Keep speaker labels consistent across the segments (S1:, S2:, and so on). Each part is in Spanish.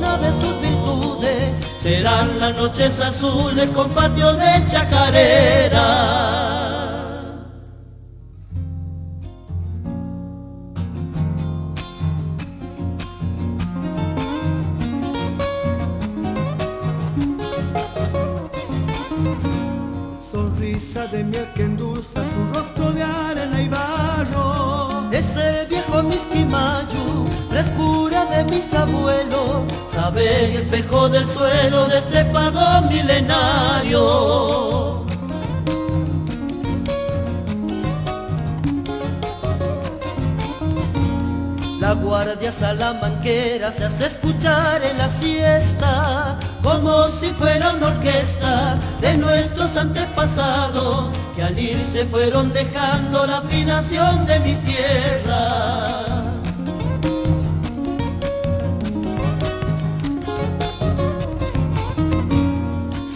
S1: una de sus virtudes serán las noches azules con patio de chacarera.
S2: Calavera y
S1: espejo del suelo de este pago milenario. La guardia salamanquera se hace escuchar en la siesta, como si fuera una orquesta de nuestros antepasados, que al irse fueron dejando la afinación de mi tierra.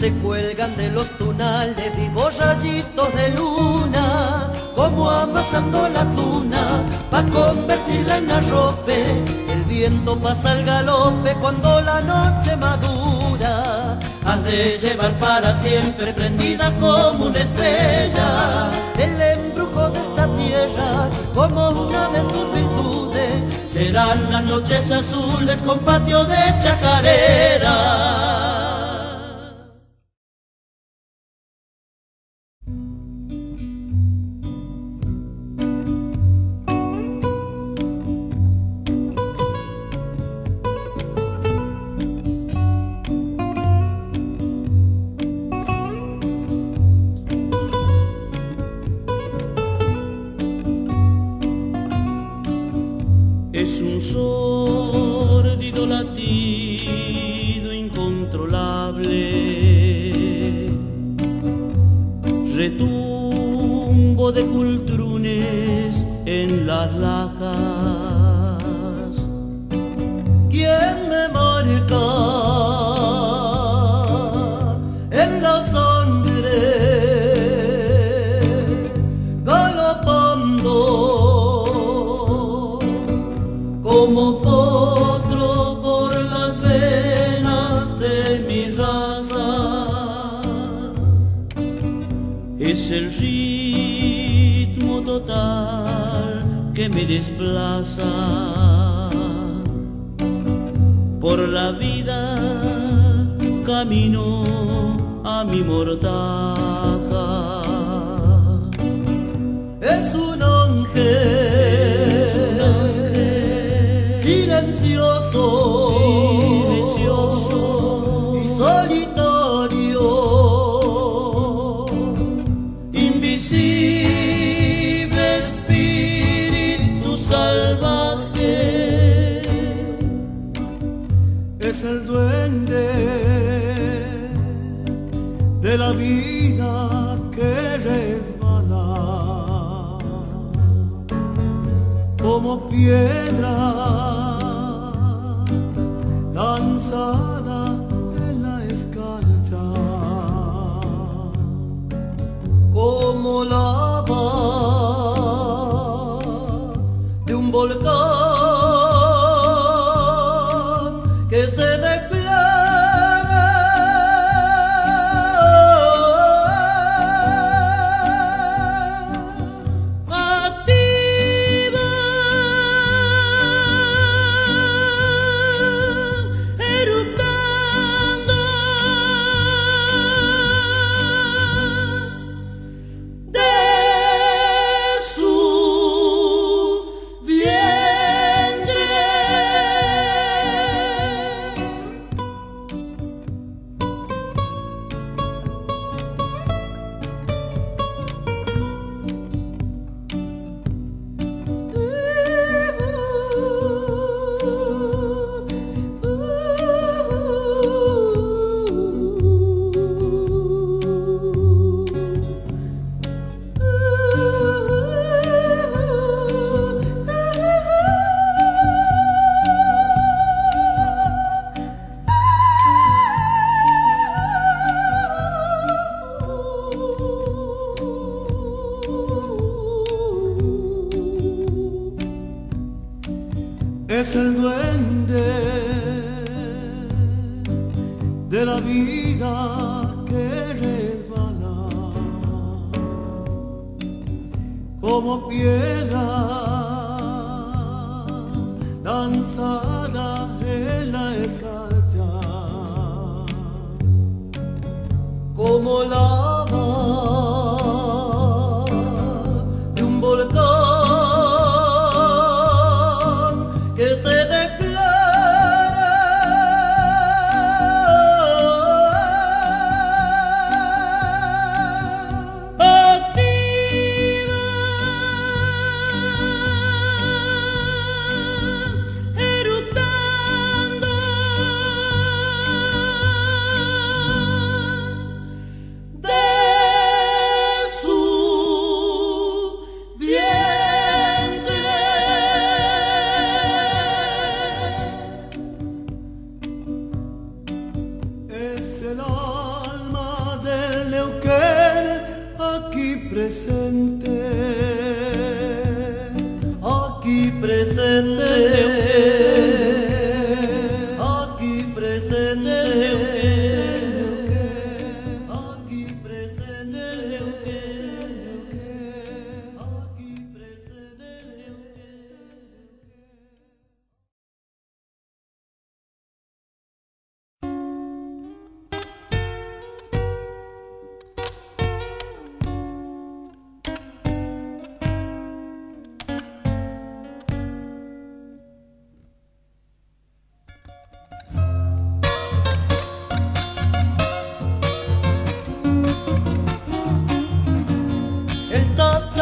S1: De los tunales, vivos rayitos de luna, como amasando la tuna, pa' convertirla en arrope. El viento pasa al galope cuando la noche madura, has de llevar para siempre prendida como una estrella, el embrujo de esta tierra, como una de sus virtudes, serán las noches azules con patio de chacarera. blossom.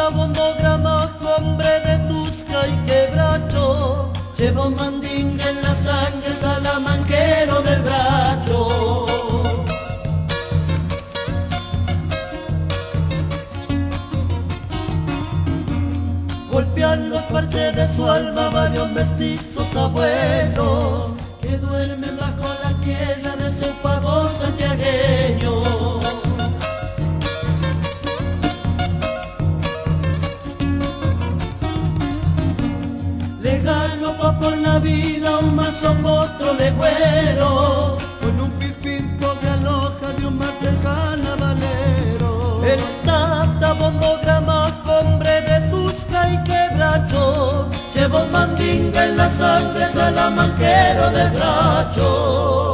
S1: vagabunda gramaja, hombre de Tusca y Quebracho, lleva un mandinga en la sangre salamanquero del bracho. Golpean los parches de su alma varios mestizos abuelos, Con la vida un manso potro legüero
S3: Con un pipinto que aloja de un martes canabalero
S1: El tata bombo hombre de tusca y quebracho Llevo mandinga en la sangre salamanquero
S3: de
S1: bracho.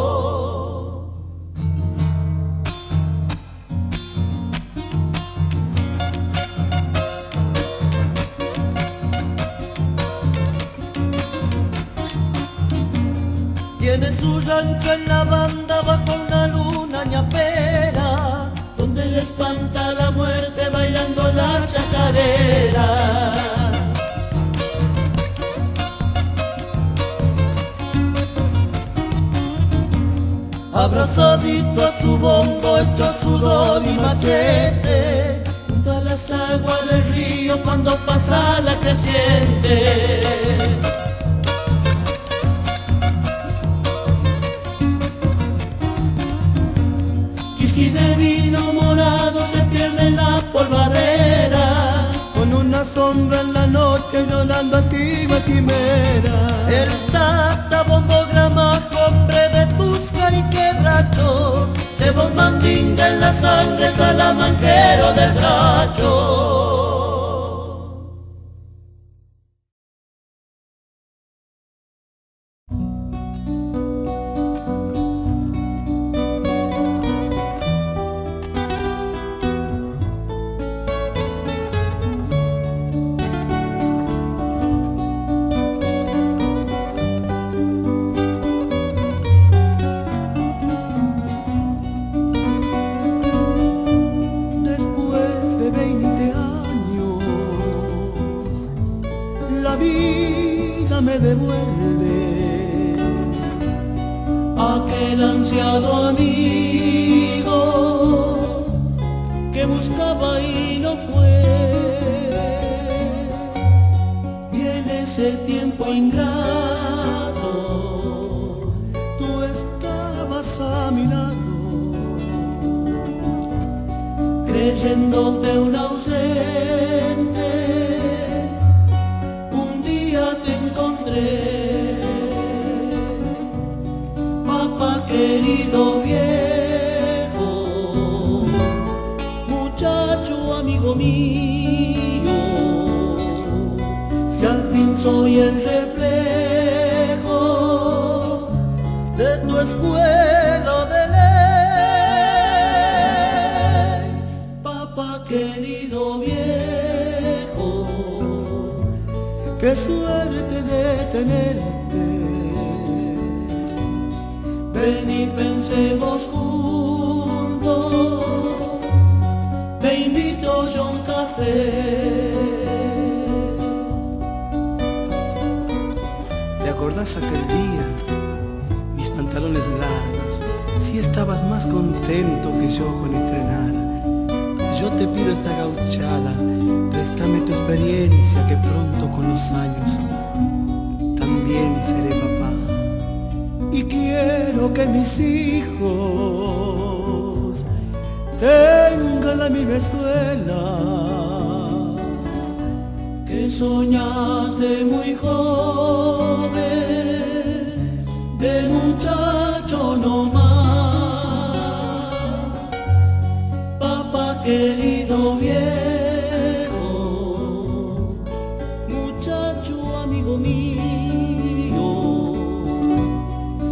S1: mío,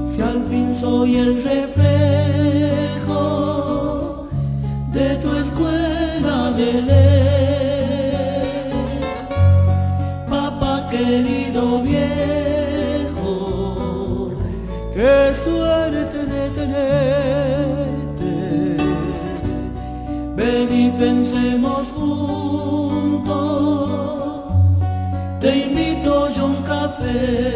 S1: si al fin soy el reflejo de tu escuela de ley, papá querido viejo,
S3: qué suerte de tenerte,
S1: ven y pensemos Ave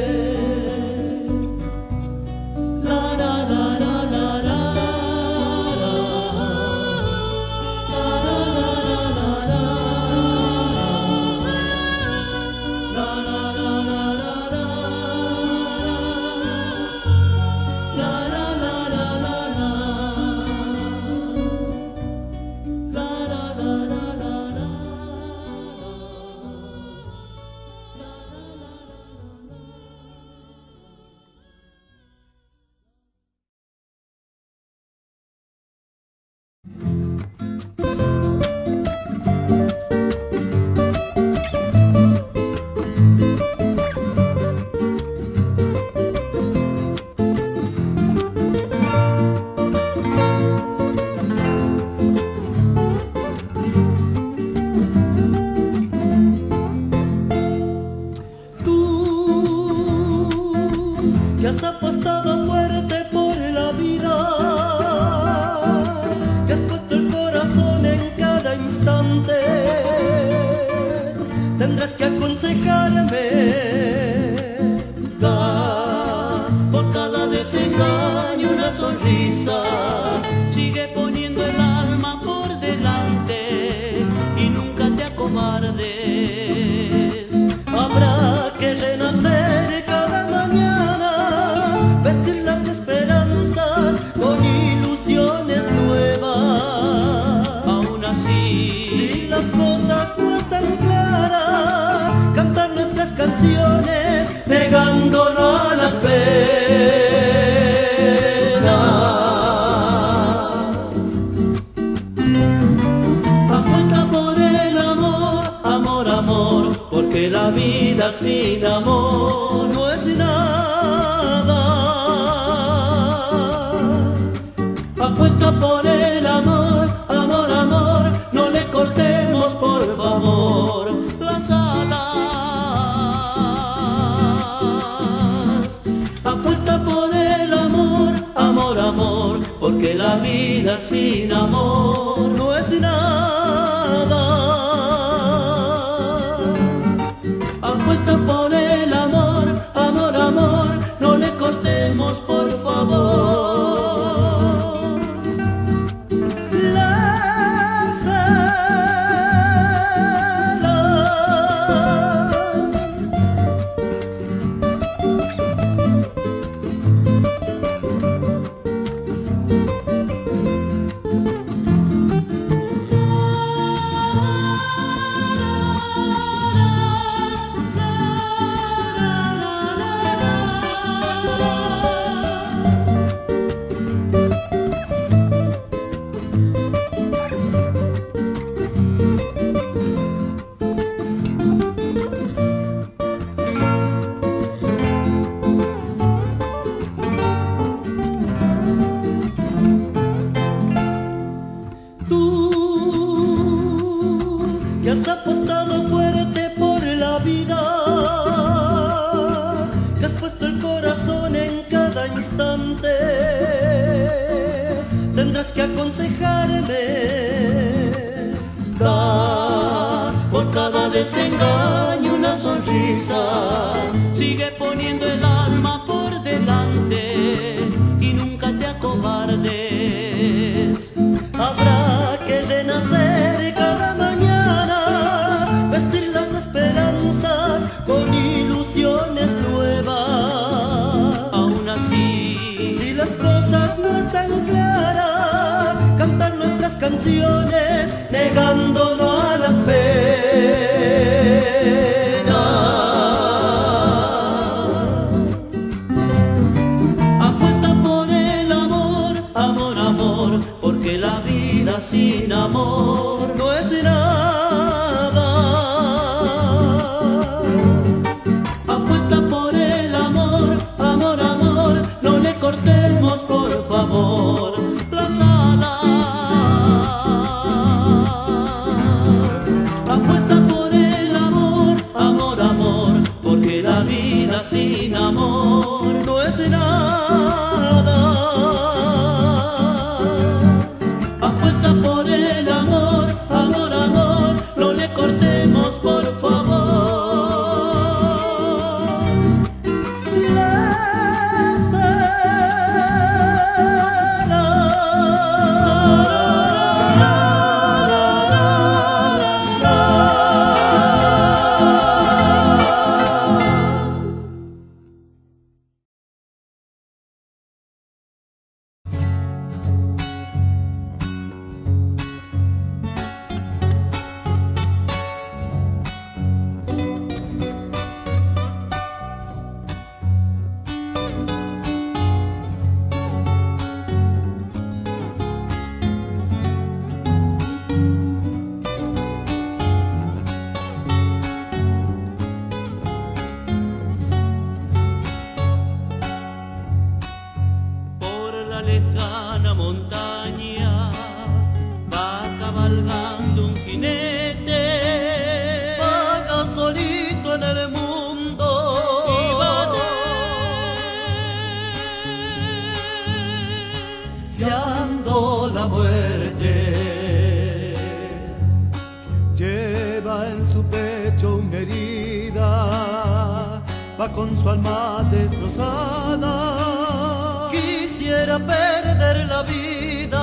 S1: söyle amor. Si las cosas no están claras. a perder la vida.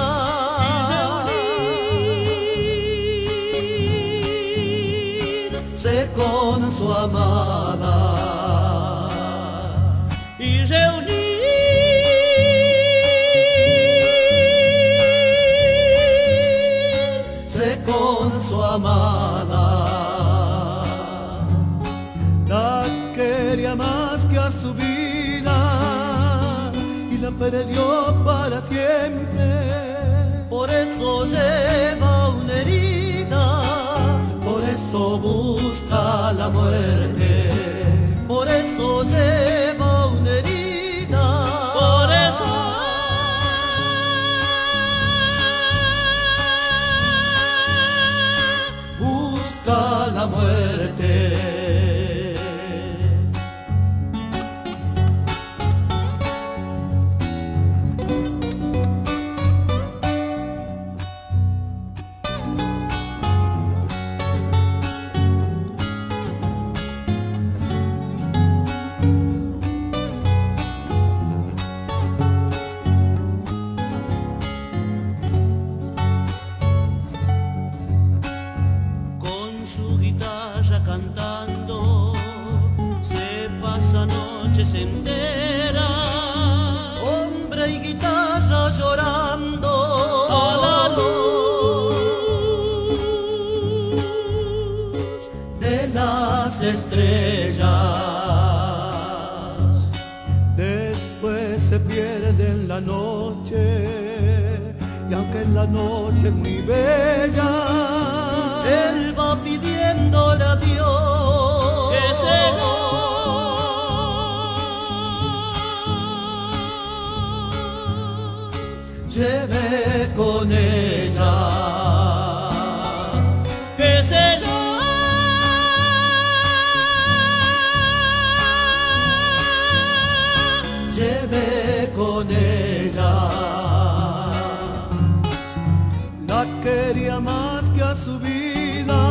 S3: quería más que a su vida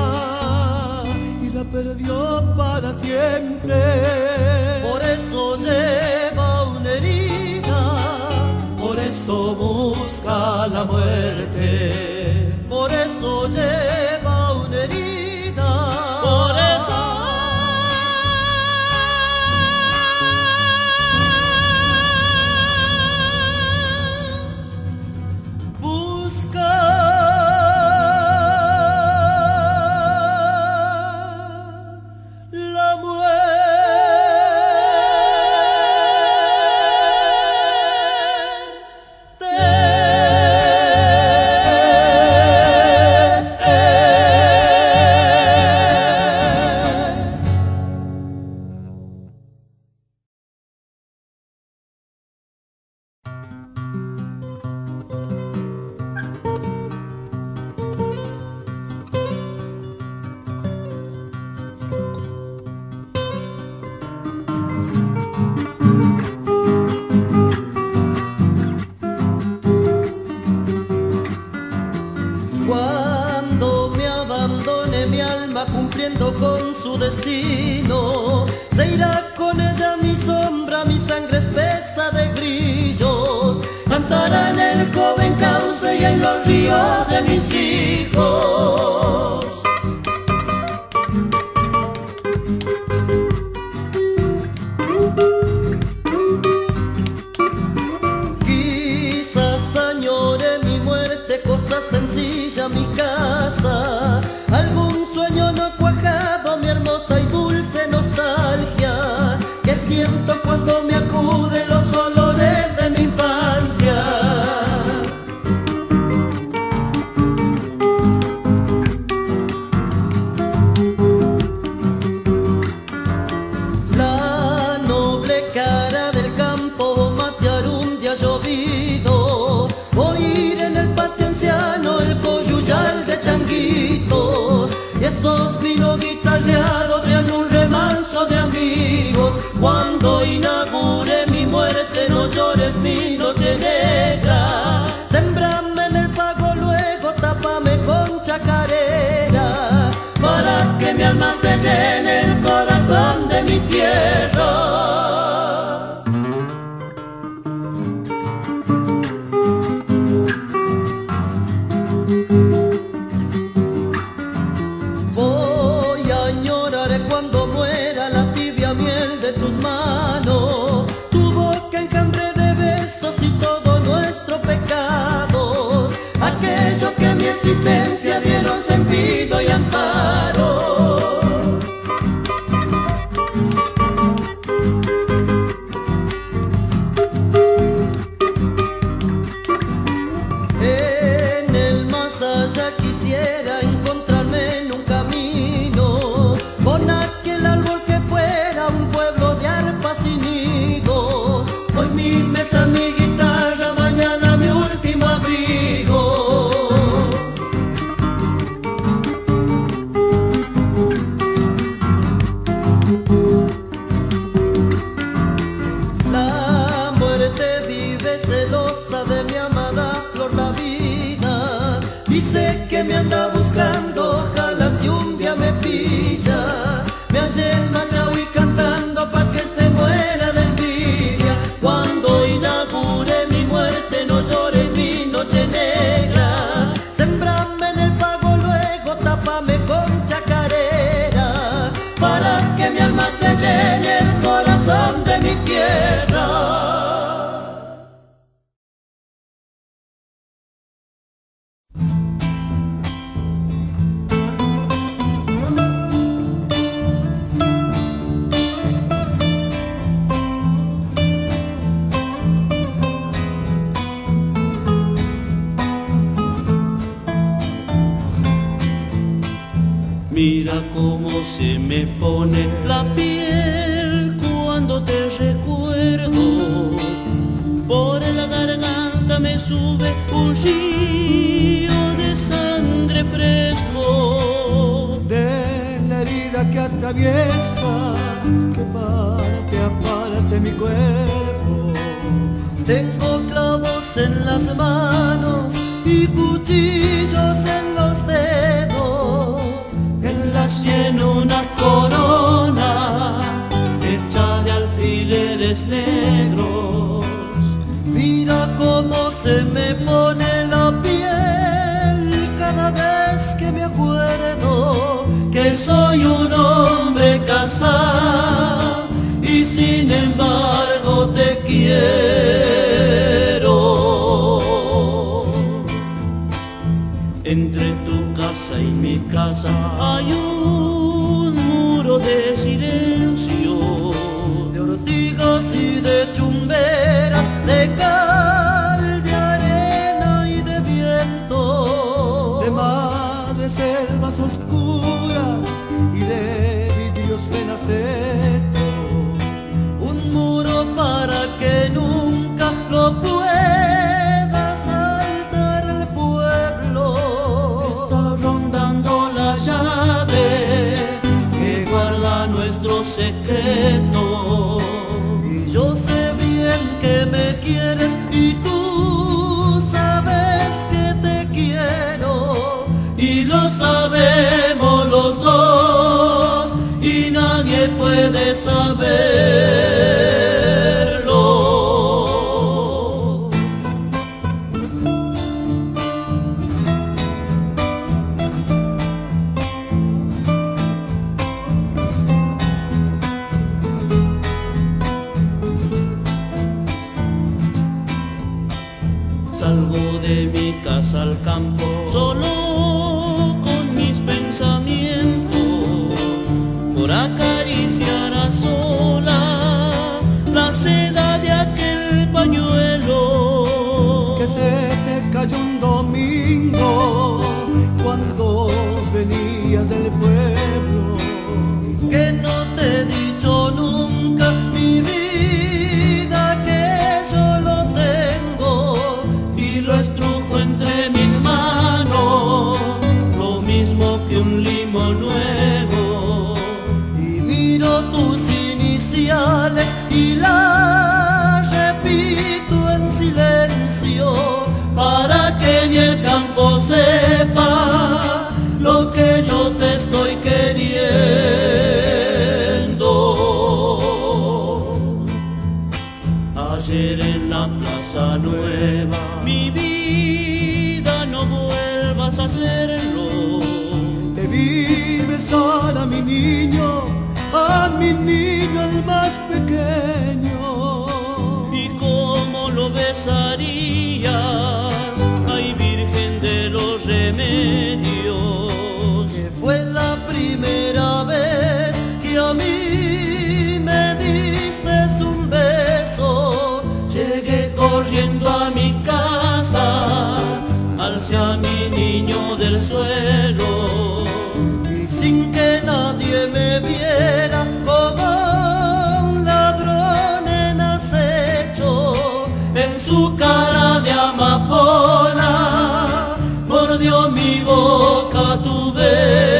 S3: y la perdió para siempre.
S1: Por eso lleva una herida, por eso busca la muerte, por eso lleva Mira cómo se me pone la piel cuando te recuerdo. Por la garganta me sube un río de sangre fresco.
S3: De la herida que atraviesa, que parte a parte mi cuerpo.
S2: Tengo clavos en las manos y cuchillos en los dedos
S1: y en una corona hecha de alfileres negros.
S2: Mira cómo se me pone la piel cada vez que me acuerdo
S1: que soy un hombre casado y sin embargo te quiero. Entre casa, en mi casa hay un muro de silencio,
S2: de ortigas y de
S1: hacia mi
S3: niño
S1: del suelo,
S2: sin que nadie me viera como un ladrón en acecho,
S1: en su cara de amapola, mordió mi boca tu beso.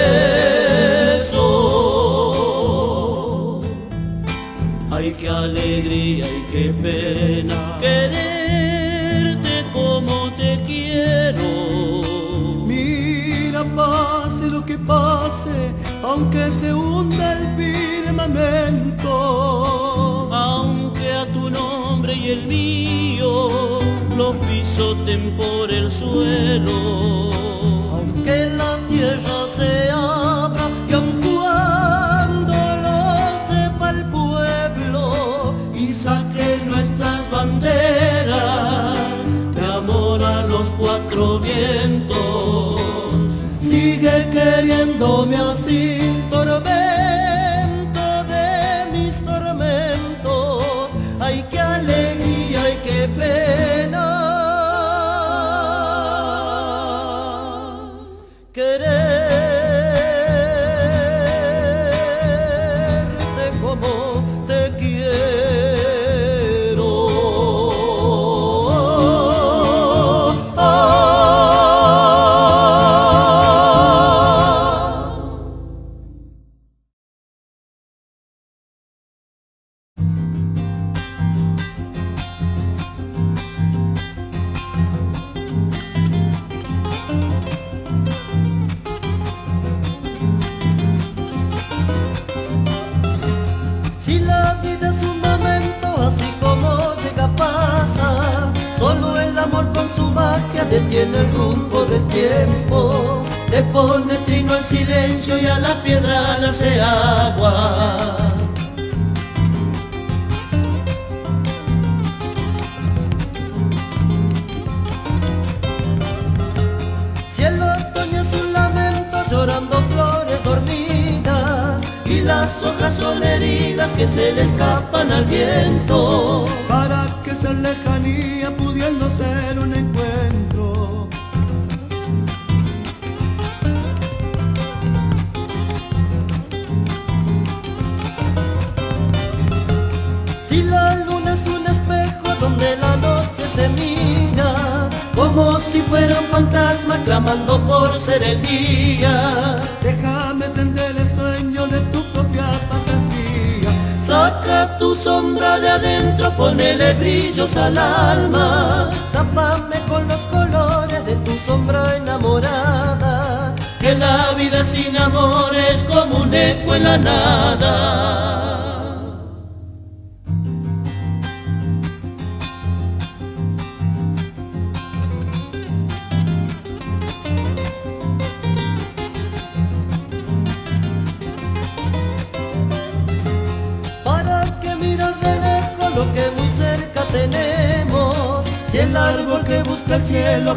S1: Ay, qué alegría y qué pena
S3: querer aunque se hunda el firmamento,
S1: aunque a tu nombre y el mío los pisoten por el suelo.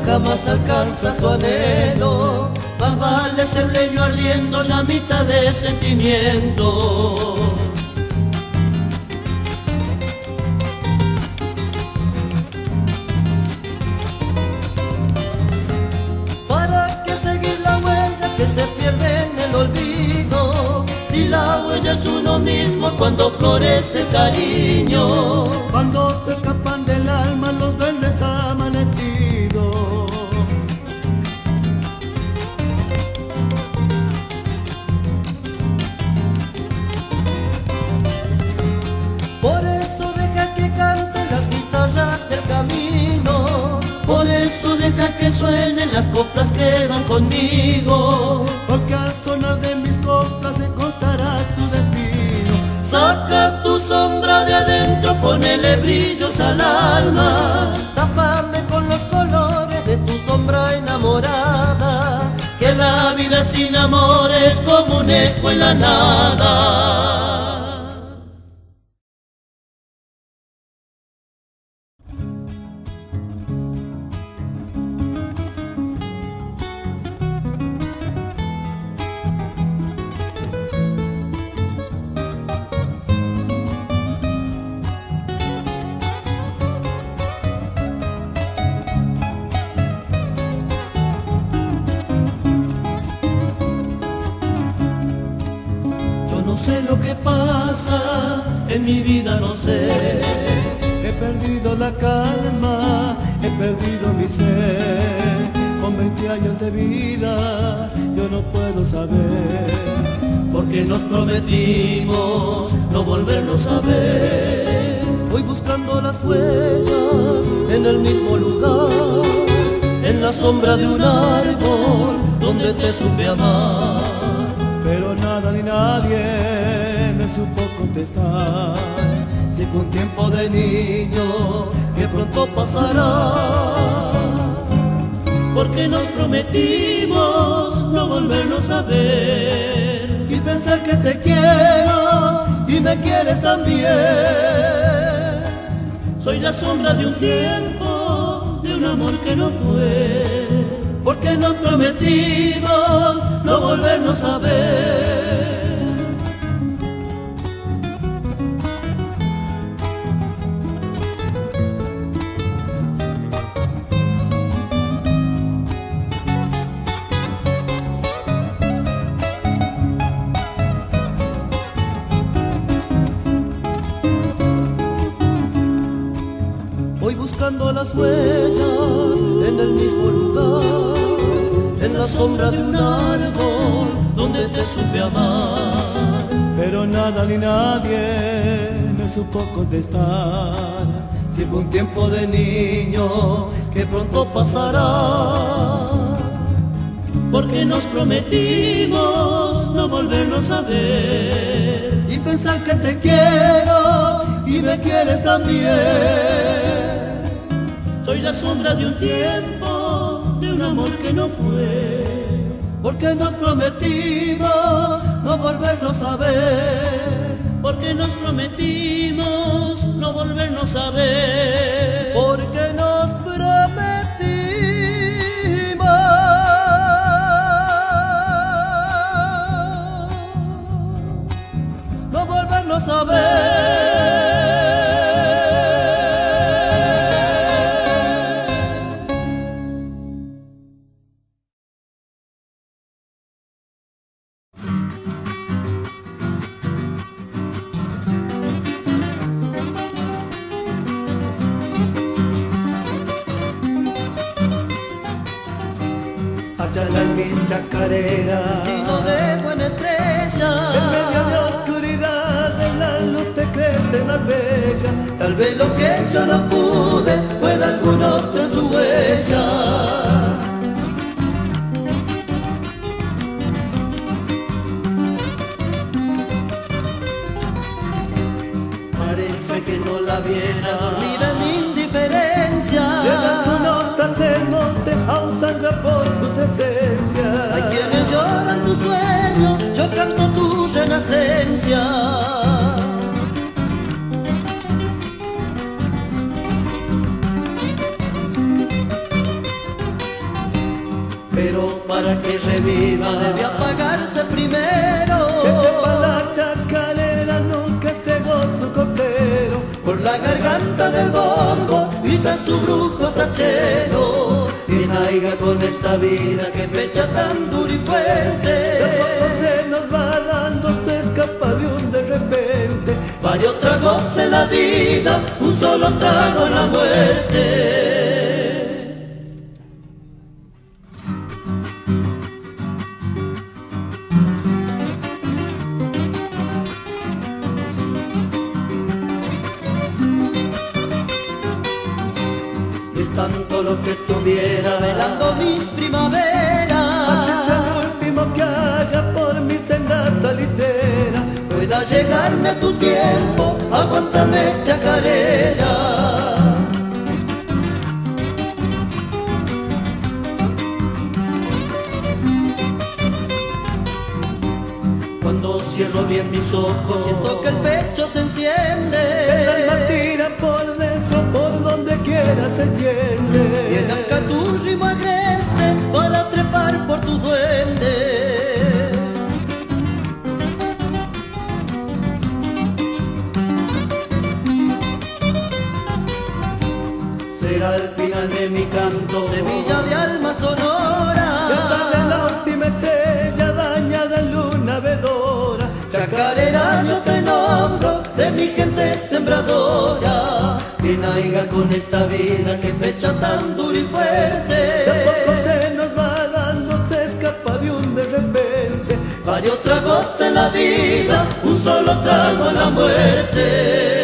S2: Jamás alcanza su anhelo. Más vale ser leño ardiendo, llamita de sentimiento. ¿Para qué seguir la huella que se pierde en el olvido? Si la huella es uno mismo cuando florece cariño.
S3: Cuando se escapan del alma los duendes Porque al sonar de mis coplas encontrará tu destino.
S2: Saca tu sombra de adentro, ponele brillos al alma. Tápame con los colores de tu sombra enamorada. Que la vida sin amor es como un eco en la nada. Sombra de un árbol donde te supe amar.
S3: Pero nada ni nadie me supo contestar.
S2: Si fue un tiempo de niño que pronto pasará. Porque nos prometimos no volvernos a ver. Y pensar que te quiero y me quieres también. Soy la sombra de un tiempo, amor que no fue. Porque nos prometimos no volvernos a ver. Supe amar.
S3: Pero nada ni nadie me supo contestar.
S2: Si fue un tiempo de niño que pronto pasará. Porque nos prometimos no volvernos a ver. Y pensar que te quiero y me quieres también. Soy la sombra de un tiempo, de un amor que no fue. Porque nos prometimos no volvernos a ver. Porque nos prometimos no volvernos a ver.
S3: Mi chacarera.
S2: Destino de buena estrella.
S3: En medio de oscuridad, en la luz te crece más bella.
S2: Tal vez lo que yo no pude pueda algún otro en su huella. Parece que no la viera dormida en indiferencia.
S3: Llegan su notas el monte, aún sangra por sus esencias
S2: sueño, yo tu renacencia. Pero para que reviva debe apagarse primero.
S3: Que sepa la chacarera, nunca te gozo cordero.
S2: Por la garganta del bombo grita su brujo sachero. Y naiga con esta vida que pecha tan duro y fuerte.
S3: poco se nos va dando, se escapa de un de repente.
S2: Varios tragos en la vida, un solo trago en la muerte. Ojos, siento que el pecho se enciende.
S3: El alma tira por dentro, por donde quiera se tiende.
S2: Y en tu rimo agreste para trepar por tu duende. Será el final de mi canto, semilla de alma sonora.
S3: Ya sale la última estrella dañada en luna vedora.
S2: Chacarera yo te nombro de mi gente sembradora que naiga con esta vida que pecha tan duro y fuerte.
S3: De poco se nos va dando, se escapa de un de repente.
S2: Varios tragos en la vida, un solo trago en la muerte.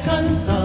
S1: canta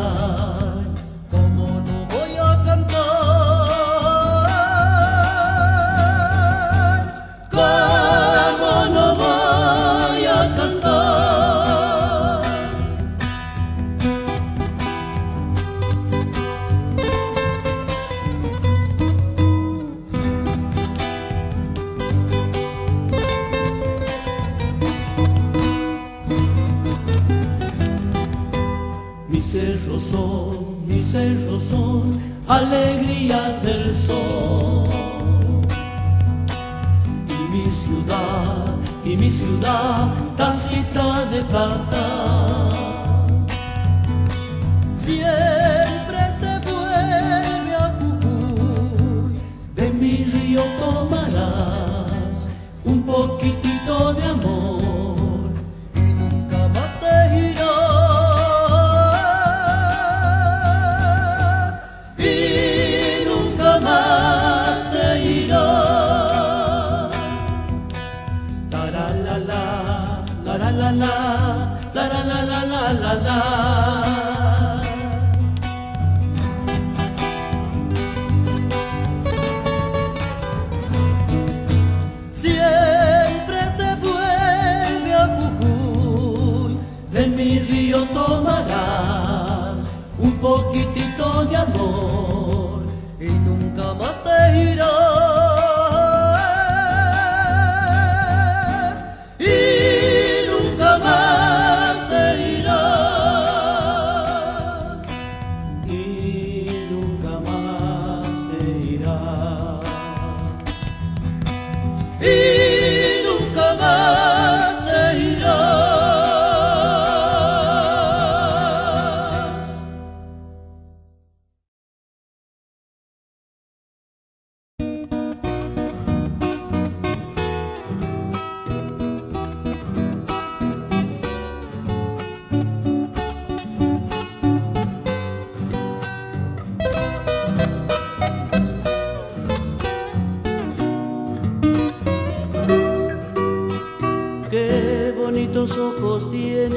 S1: los ojos tienes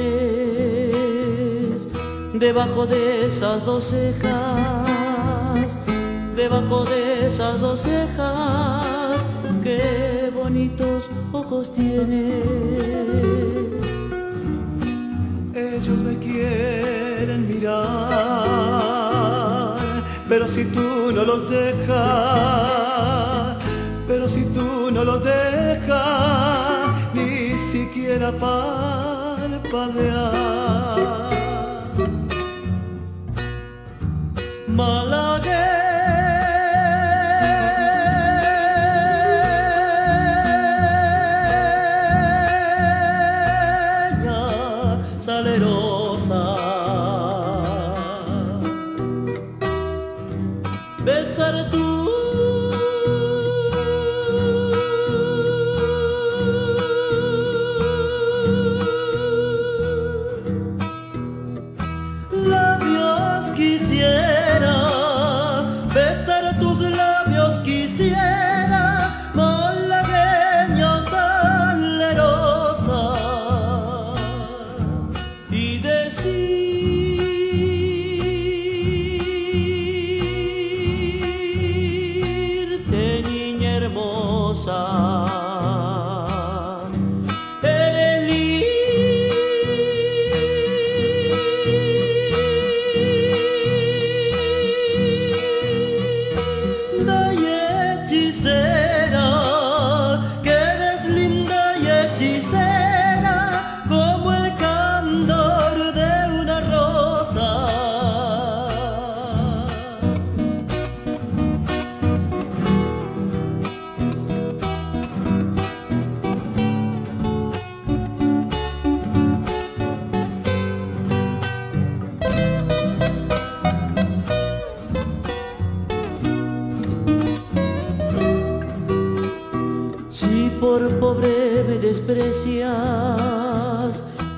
S1: debajo de esas dos cejas, debajo de esas dos cejas, qué bonitos ojos tienes.
S2: Ellos me quieren mirar, pero si tú no los dejas, pero si tú no los dejas pudiera parpadear.
S1: Mala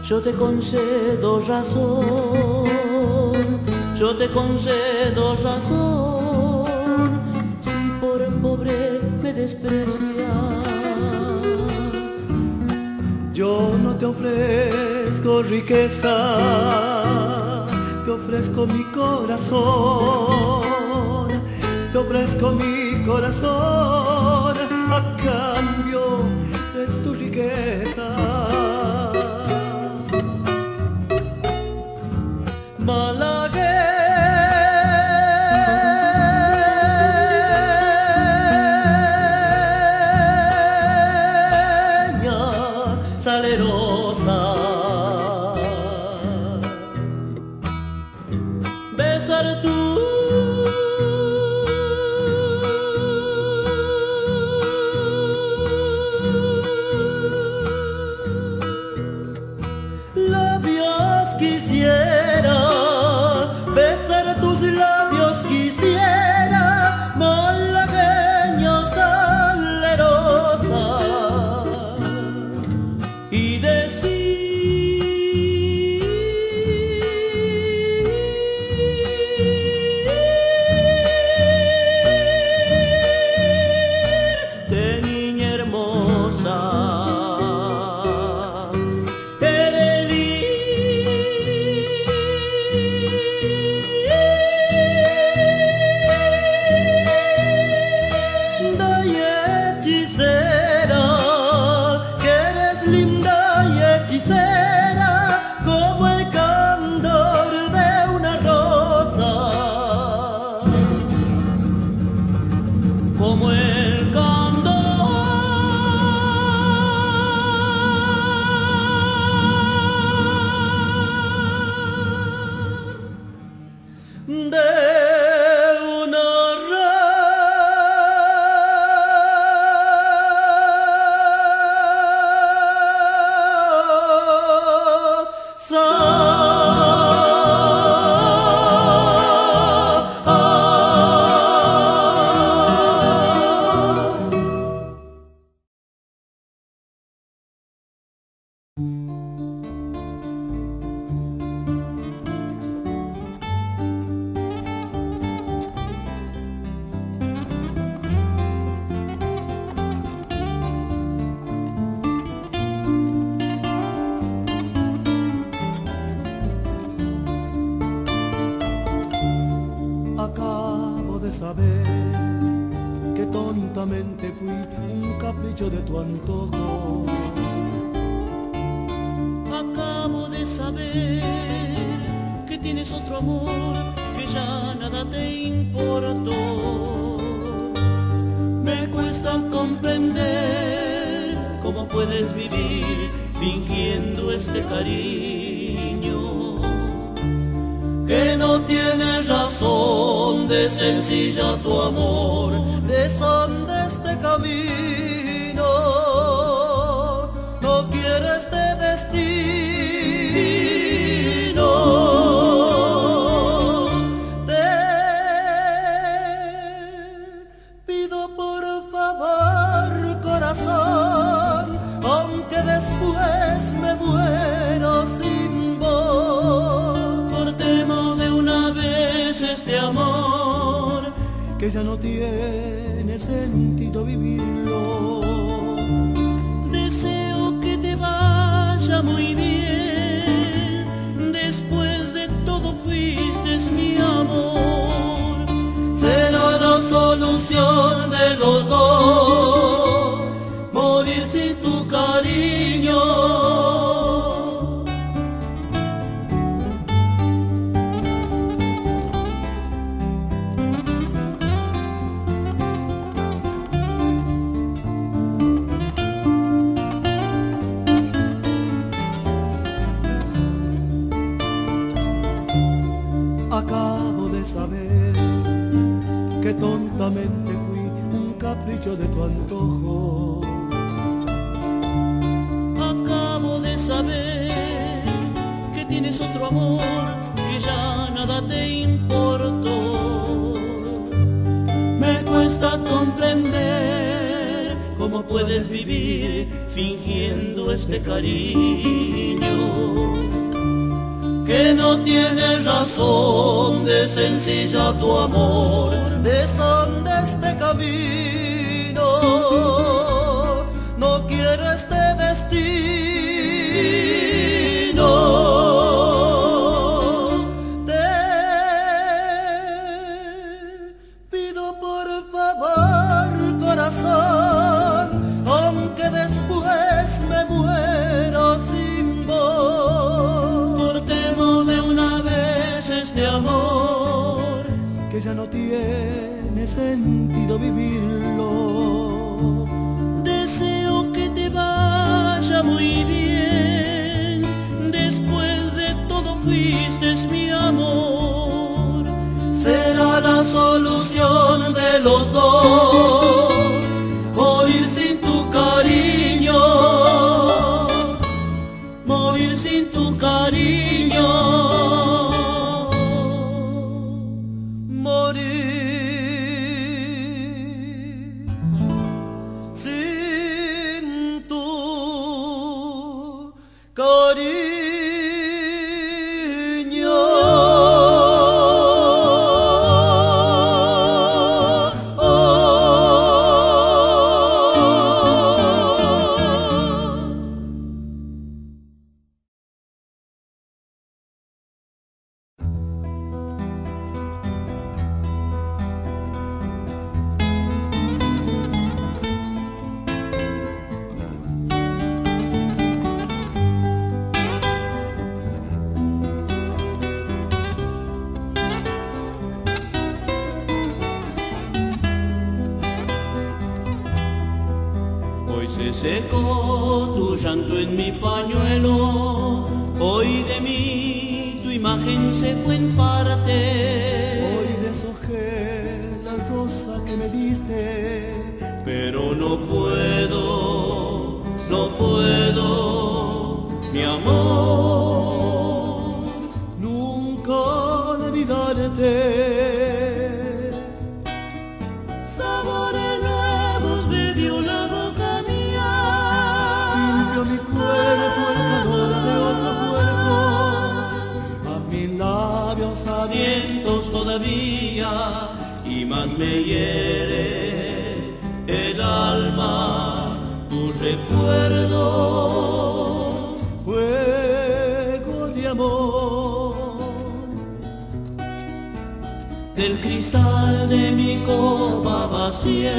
S1: yo te concedo razón, yo te concedo razón, si por el pobre me desprecias.
S3: Yo no te ofrezco riqueza, te ofrezco mi corazón, te ofrezco mi corazón a cambio
S1: Yes. cariño. Llanto en mi pañuelo, hoy de mí tu imagen se fue en parte.
S3: Hoy deshojé la rosa que me diste,
S1: Pero no puedo,
S3: fuego de amor.
S1: Del cristal de mi copa vacié.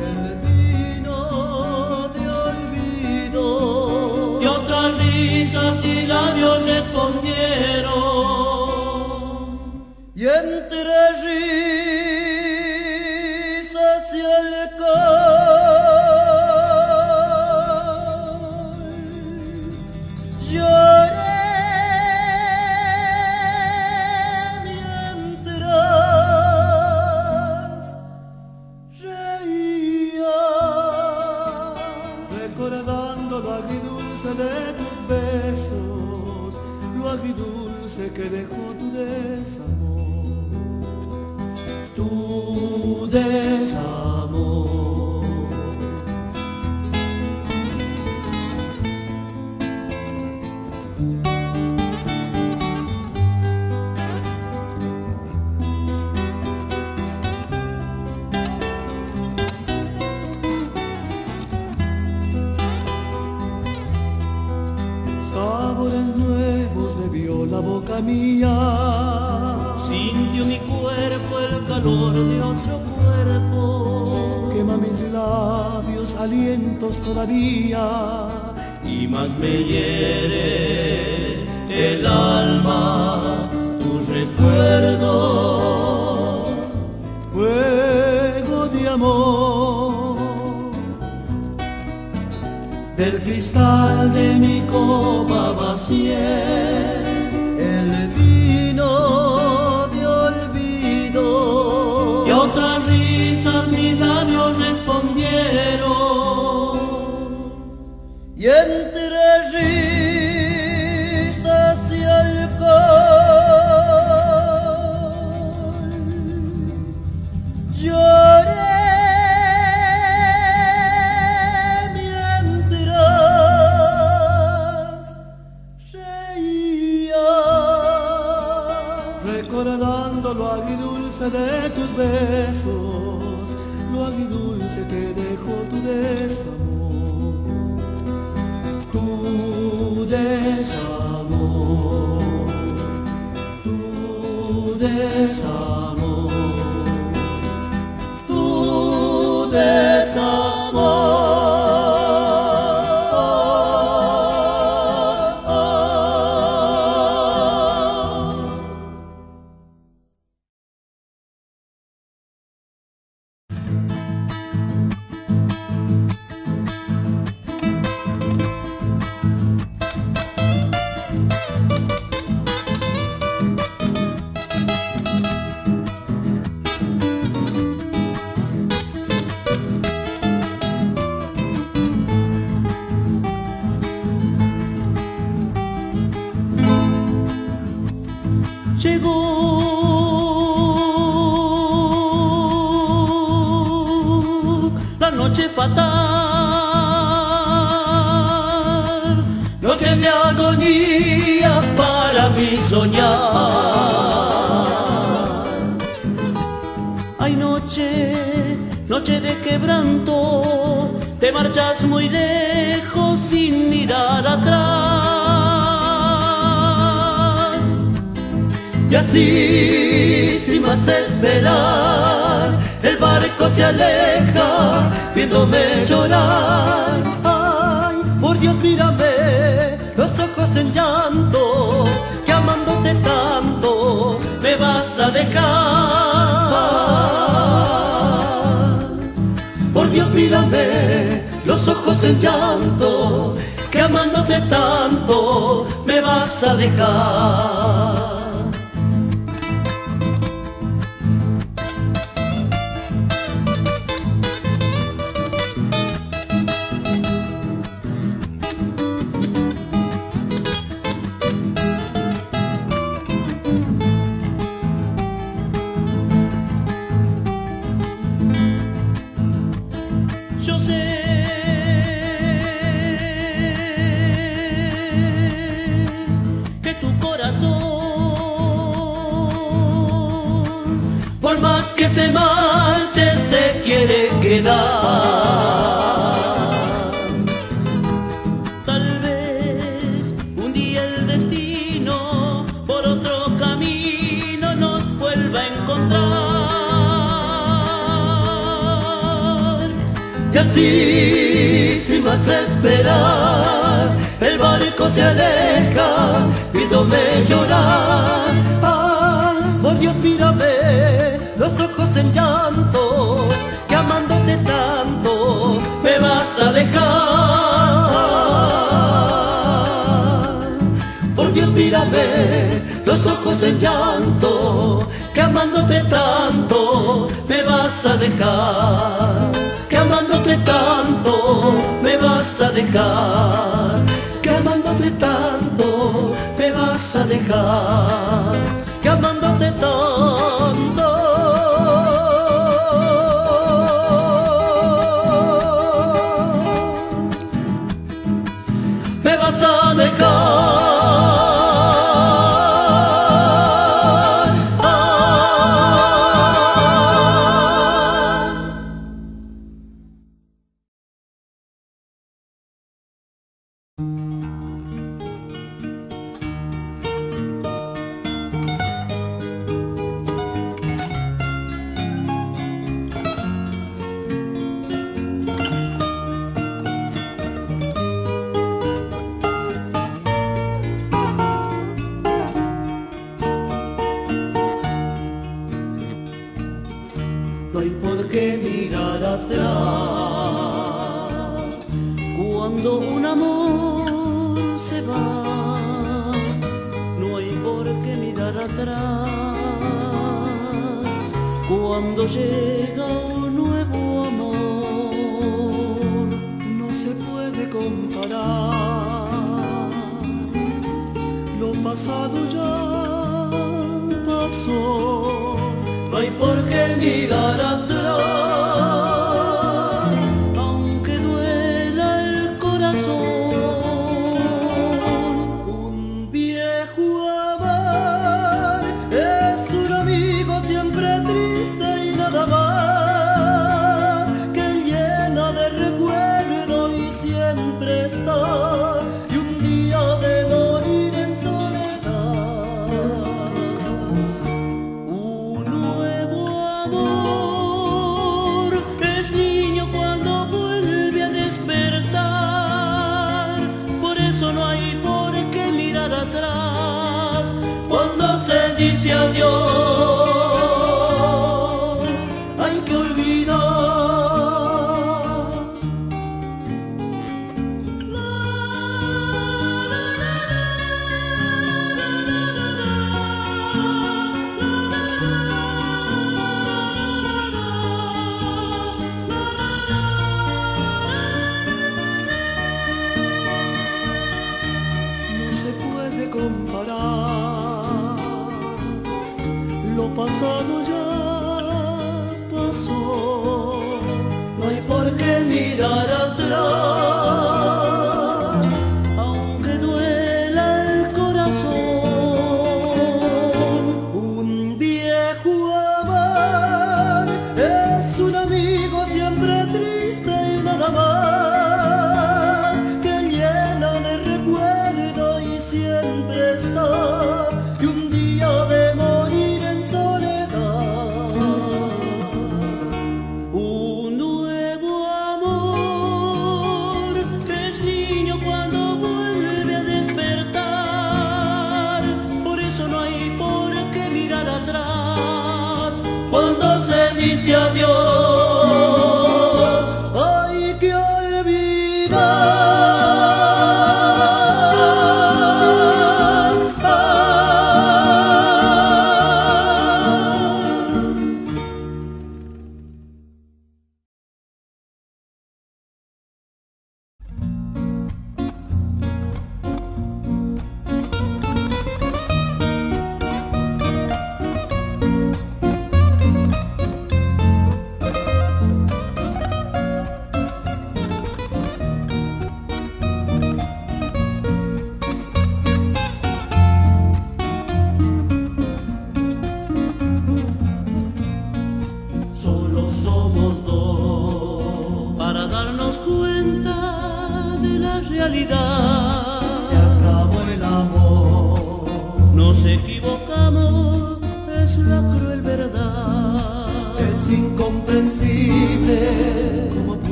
S2: El vino de olvido.
S1: Y otras risas y labios respondieron.
S2: y entre risas
S3: mía.
S1: Sintió mi cuerpo el calor de otro cuerpo.
S3: Quema mis labios, alientos todavía.
S1: y más me hiere el alma tu recuerdo.
S3: Fuego de amor.
S1: Del cristal de mi copa vacié. Noche fatal,
S2: Noche de agonía para mi soñar.
S1: hay noche, noche de quebranto, te marchas muy lejos sin mirar atrás.
S2: Y así, sin más esperar, barco se aleja, viéndome llorar. Ay, por Dios, mírame, los ojos en llanto, que amándote tanto, me vas a dejar. Por Dios, mírame, los ojos en llanto, que amándote tanto, me vas a dejar. Así, sin más esperar, el barco se aleja, viéndome llorar. Ay, por Dios, mírame, los ojos en llanto, que amándote tanto, me vas a dejar. Por Dios, mírame, los ojos en llanto, que amándote tanto, me vas a dejar. Dejar. Que amándote tanto, me vas a dejar.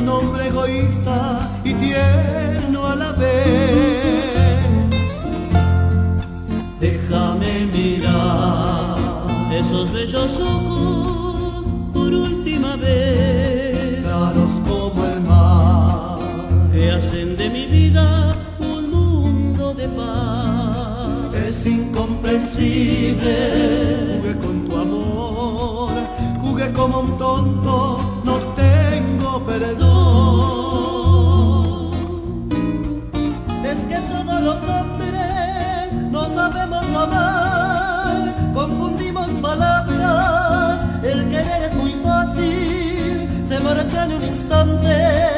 S2: un hombre egoísta y tierno a la vez. Déjame mirar esos bellos ojos por última
S3: vez. Claros como el mar, que
S1: hacen de mi vida un mundo de paz. Es incomprensible, jugué con tu amor, jugué como un tonto, no tengo perdón.
S3: los hombres no sabemos amar, confundimos palabras, el querer es
S2: muy fácil, se marcha en un
S1: instante.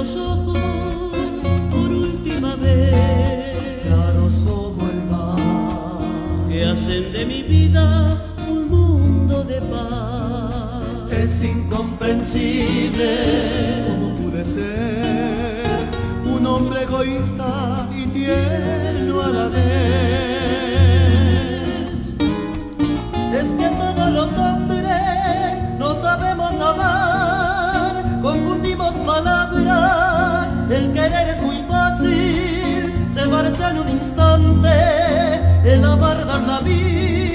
S1: los ojos por última vez, claros como el mar, que hacen de mi vida
S3: un mundo de paz. Es incomprensible cómo pude ser un hombre egoísta y tierno a la vez
S2: ya en un instante el abardar la vida.